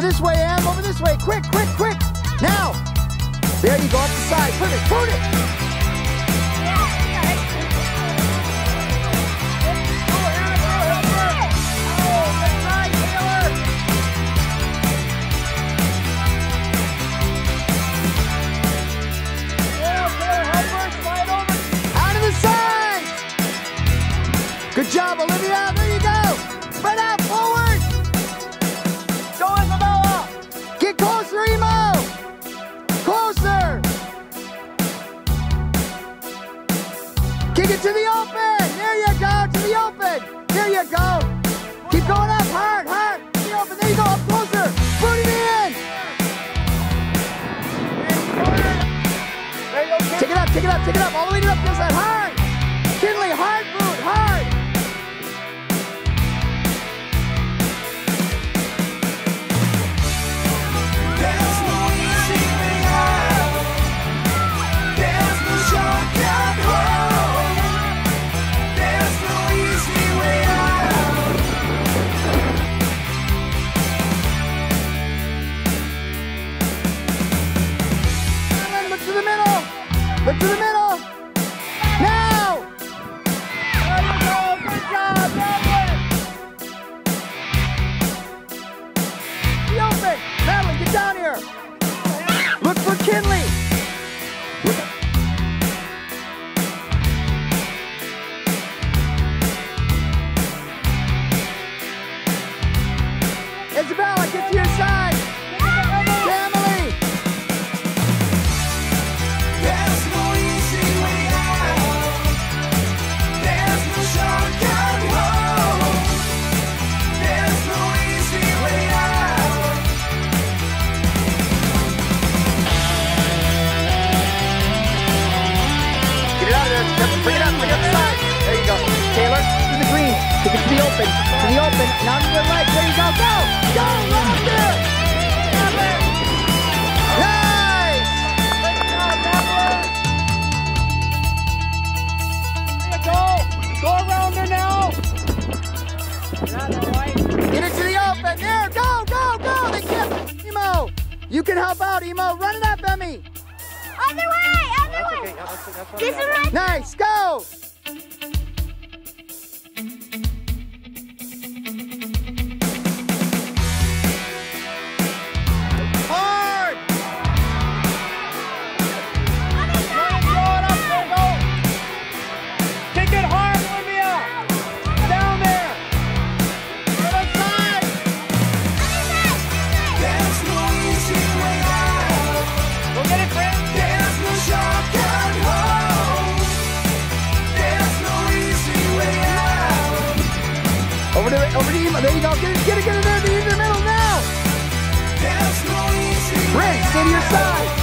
this way, Em. Over this way. Quick, quick, quick. Now. There you go, up the side. Put it. The side. Good job, Olivia. Kick it to the open. There you go. To the open. There you go. Keep going up. Hard, Look open. To the open. Now to the leg. There you go. Go. Go. Run. Nice. Good job, Madeline. There you go. Go around her now. Get it to the open. There. Go. Go. Go. They can't. Emo. You can help out, Emo. Run it up, Emmy. Other way, other way. This is right. Nice. Go. Over to Emo. There you go. Get it. Get it. Get it there. In the middle now. Brent, stay to your side.